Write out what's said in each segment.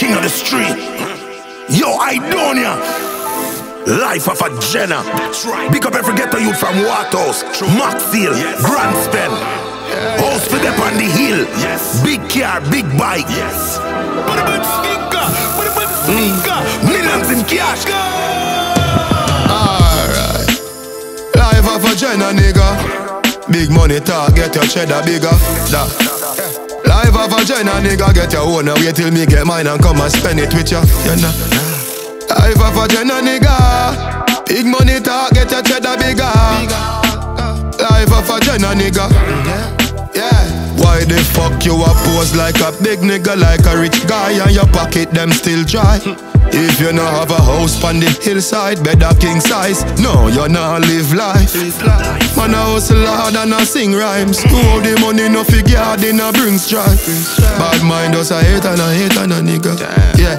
king of the street. Yo, Aidonia. Life of a Genna. That's right. Big up every ghetto youth from Waterhouse, Maxfield, Yes. Grants Pen. House for them on the hill. Yes. Big car, big bike. Yes. But a bit sneaker. But a bit sneaker. Millions in cash. Alright. Life of a Genna nigga. Big money talk, get your cheddar bigger. Da. Life of a Genna nigga, get your own. Wait till me get mine and come and spend it with ya. You know. Life of a Genna nigga. Big money talk, get your cheddar bigger. Life of a Jenna nigga. Yeah. Why the fuck you a pose like a big nigga, like a rich guy, and your pocket them still dry? If you not have a house on the hillside, better king size. No, you not live life. Man a hustle hard and a sing rhymes. Have the money no figure in a bring strife. Bad mind us a hate and a hate and a nigga. Yeah,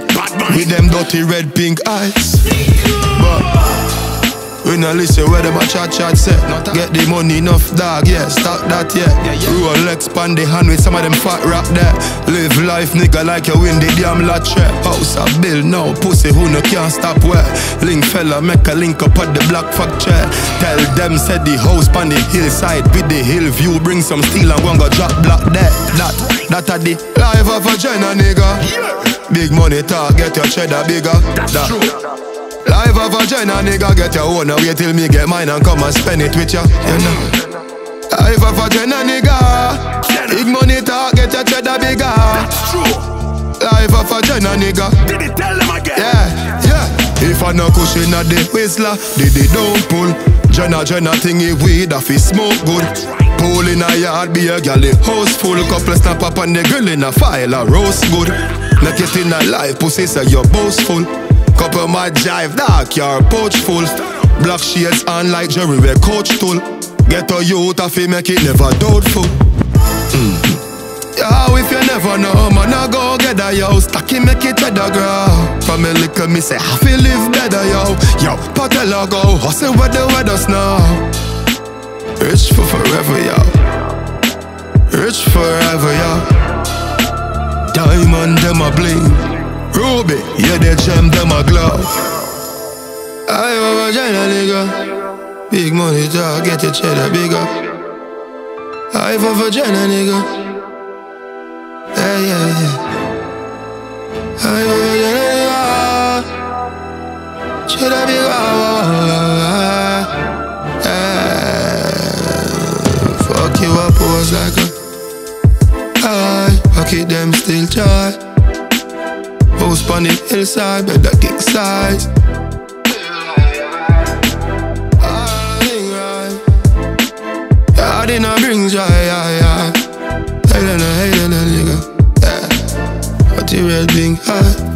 with them dirty red pink eyes. No listen where them a chat chat say. Get the money enough dog, yeah, stop that, yeah. Rolex pan the hand with some of them fat rap there. Live life nigga like you win the damn lottery. House a bill now, pussy who no can't stop where. Link fella make a link up at the black fuck chair. Tell them said the house pan the hillside with the hill view. Bring some steel and one go drop block there. That, that a the life of a Genna nigga. Big money talk, get your cheddar bigger. That's That- true. Life of a China nigga, get your own. Wait till me get mine and come and spend it with ya. You know. Life of a China nigga. Big money talk, get your cheddar bigger. That's true. Life of a China nigga. Did it tell them again? Yeah, yeah. If I no cushion at the whistler, did it don't pull. Jenna Jenna thingy weed, off it smoke good. Pool in a yard, be a gal house full. Couple snap up on the grill in a file, a roast good. Make it in a life, pussy say you're boastful. Couple my jive, dark, yard, pouch full. Black shades on like Jerry, we coach tool. Get a youth, I fi make it never doubtful. Mm. Yo, if you never know, man, I go get a yo. Stacky make it better, girl. From a little me say, I feel live better, yo. Yo, Patella go, hustle where the weather snow. Rich for forever, yo. Rich forever, yo. Diamond, them a bling. Ruby, yeah, they gem, them a glow. I have a vagina, nigga. Big money talk, get your cheddar bigger. I have a vagina, nigga. Yeah, yeah, yeah. I have a vagina, nigga. Cheddar bigger. Ah, ah, ah, yeah. Fuck you up, was like a. I pocket them still dry. House on the hillside, better kick size. I did not bring joy, yeah, yeah. Hey, then, hey, then, nigga. Yeah. But the red being high.